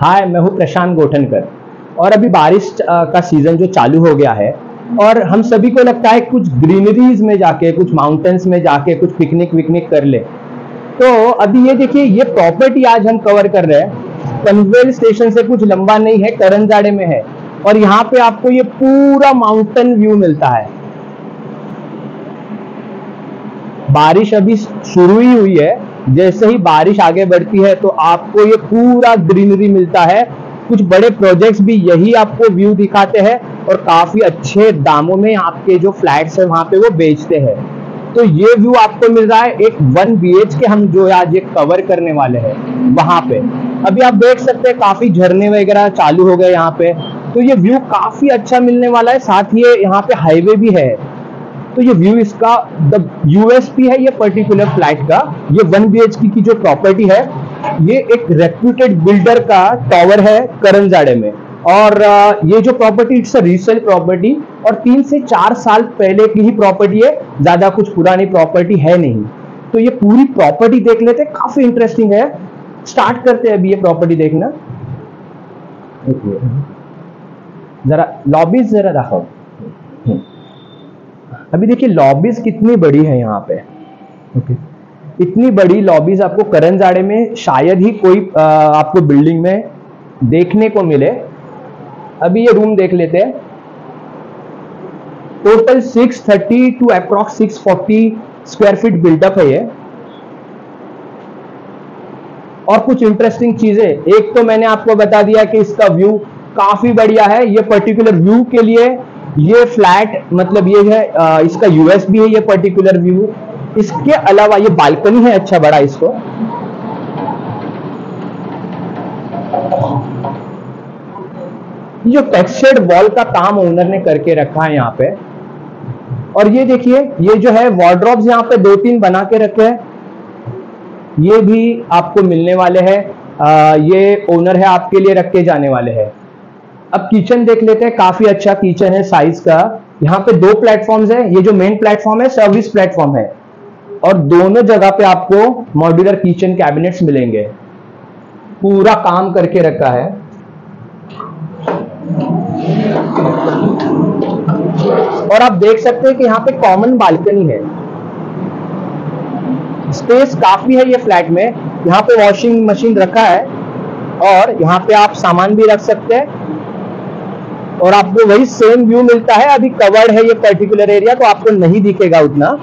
हाय मैं हूँ प्रशांत गोठनकर। और अभी बारिश का सीज़न जो चालू हो गया है, और हम सभी को लगता है कुछ ग्रीनरीज में जाके, कुछ माउंटेन्स में जाके, कुछ पिकनिक विकनिक कर ले। तो अभी ये देखिए, ये प्रॉपर्टी आज हम कवर कर रहे हैं। पनवेल स्टेशन से कुछ लंबा नहीं है करंजाड़े में है। और यहाँ पे आपको ये पूरा माउंटेन व्यू मिलता है। बारिश अभी शुरू ही हुई है। जैसे ही बारिश आगे बढ़ती है तो आपको ये पूरा ग्रीनरी मिलता है। कुछ बड़े प्रोजेक्ट्स भी यही आपको व्यू दिखाते हैं और काफ़ी अच्छे दामों में आपके जो फ्लैट्स है वहाँ पे वो बेचते हैं। तो ये व्यू आपको मिल रहा है, एक वन बीएच के हम जो आज ये कवर करने वाले हैं वहाँ पे। अभी आप देख सकते हैं काफ़ी झरने वगैरह चालू हो गए यहाँ पे। तो ये व्यू काफ़ी अच्छा मिलने वाला है, साथ ही यहाँ पे हाईवे भी है। तो ये व्यू इसका द यूएसपी है ये पर्टिकुलर फ्लैट का, ये वन बी की जो प्रॉपर्टी है, ये एक रेप्यूटेड बिल्डर का टावर है करंजाड़े में। और ये जो property it's a resale property और तीन से चार साल पहले की ही प्रॉपर्टी है, ज़्यादा कुछ पुरानी प्रॉपर्टी है नहीं। तो ये पूरी प्रॉपर्टी देख लेते, काफ़ी इंटरेस्टिंग है। स्टार्ट करते हैं अभी ये प्रॉपर्टी देखना। जरा लॉबीज जरा दाखव। अभी देखिए लॉबीज कितनी बड़ी है यहाँ पे। ओके इतनी बड़ी लॉबीज आपको करंजाड़े में शायद ही कोई अ, आपको बिल्डिंग में देखने को मिले। अभी ये रूम देख लेते हैं। Total 630 to approx 640 square feet buildup है ये। और कुछ इंटरेस्टिंग चीज़ें। एक तो मैंने आपको बता दिया कि इसका व्यू काफ़ी बढ़िया है। ये पर्टिकुलर व्यू के लिए ये फ्लैट मतलब ये है इसका यूएस भी है ये पर्टिकुलर व्यू इसके अलावा ये बालकनी है अच्छा बड़ा इसको। जो टेक्सचर्ड वॉल का काम ओनर ने करके रखा है यहाँ पे। और ये देखिए, ये जो है वार्ड्रॉब्स यहाँ पे दो तीन बना के रखे हैं। ये भी आपको मिलने वाले हैं। ये ओनर है, आपके लिए रखे जाने वाले हैं। अब किचन देख लेते हैं, काफ़ी अच्छा किचन है साइज़ का। यहाँ पे दो प्लेटफॉर्म्स है, ये जो मेन प्लेटफॉर्म है सर्विस प्लेटफॉर्म है। और दोनों जगह पे आपको मॉड्यूलर किचन कैबिनेट्स मिलेंगे। पूरा काम करके रखा है। और आप देख सकते हैं कि यहाँ पे कॉमन बालकनी है। स्पेस काफ़ी है ये फ्लैट में। यहाँ पे वॉशिंग मशीन रखा है। और यहाँ पे आप सामान भी रख सकते हैं। और आपको वही सेम व्यू मिलता है। अभी कवर्ड है ये पर्टिकुलर एरिया तो आपको नहीं दिखेगा उतना।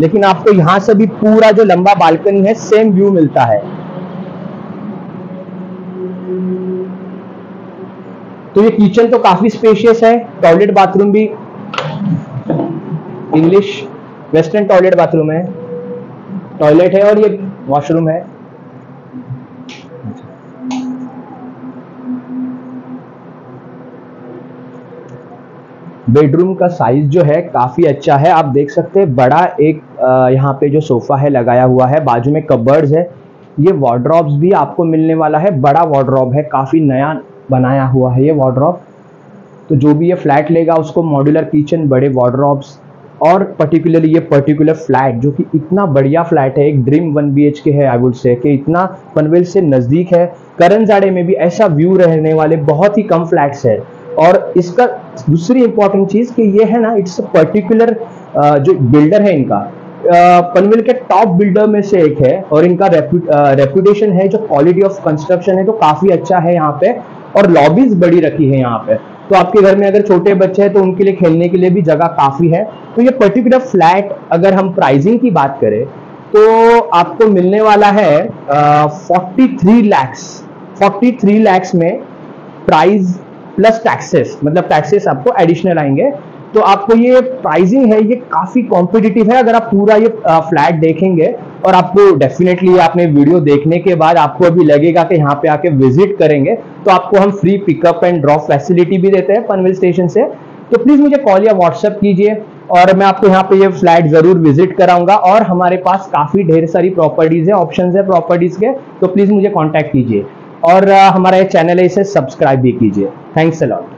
लेकिन आपको यहाँ से भी पूरा जो लंबा बालकनी है सेम व्यू मिलता है। तो ये किचन तो काफ़ी स्पेशियस है। टॉयलेट बाथरूम भी इंग्लिश वेस्टर्न टॉयलेट बाथरूम है। टॉयलेट है और ये वॉशरूम है। बेडरूम का साइज़ जो है काफ़ी अच्छा है। आप देख सकते हैं, बड़ा एक यहाँ पे जो सोफा है लगाया हुआ है। बाजू में कबर्ड्स है। ये वार्ड्रॉब्स भी आपको मिलने वाला है। बड़ा वार्ड्रॉब है। काफ़ी नया बनाया हुआ है ये वार्ड्रॉब तो जो भी ये फ्लैट लेगा, उसको मॉड्यूलर किचन बड़े वार्ड्रॉब्स और पर्टिकुलरली ये पर्टिकुलर फ्लैट जो कि इतना बढ़िया फ्लैट है। एक ड्रीम वन बी के है आई वुड से कि इतना पनवेल से नज़दीक है। करंजाड़े में भी ऐसा व्यू रहने वाले बहुत ही कम फ्लैट्स है। और इसका दूसरी इंपॉर्टेंट चीज़ कि ये है ना इट्स अ पर्टिकुलर जो बिल्डर है इनका अ, पनवेल के टॉप बिल्डर में से एक है और इनका रेपुटेशन है जो क्वालिटी ऑफ़ कंस्ट्रक्शन है तो काफ़ी अच्छा है यहाँ पे और लॉबीज बड़ी रखी है यहाँ पे। तो आपके घर में अगर छोटे बच्चे हैं तो उनके लिए खेलने के लिए भी जगह काफ़ी है। तो ये पर्टिकुलर फ्लैट अगर हम प्राइसिंग की बात करें तो आपको मिलने वाला है forty three lakhs forty three lakhs में प्राइस प्लस टैक्सेस मतलब टैक्सेस आपको एडिशनल आएँगे। तो आपको ये प्राइसिंग है, ये काफ़ी कॉम्पिटिटिव है। अगर आप पूरा ये फ्लैट देखेंगे और आपको डेफिनेटली आपने वीडियो देखने के बाद आपको अभी लगेगा कि यहाँ पे आके विज़िट करेंगे तो आपको हम free pickup and drop facility भी देते हैं पनवेल स्टेशन से। तो प्लीज़ मुझे कॉल या व्हाट्सएप कीजिए और मैं आपको यहाँ पे ये फ्लैट ज़रूर विज़िट कराऊँगा और हमारे पास काफ़ी ढेर सारी प्रॉपर्टीज़ है ऑप्शन है प्रॉपर्टीज़ के तो प्लीज़ मुझे कॉन्टैक्ट कीजिए। और हमारा ये चैनल है इसे सब्सक्राइब भी कीजिए। Thanks a lot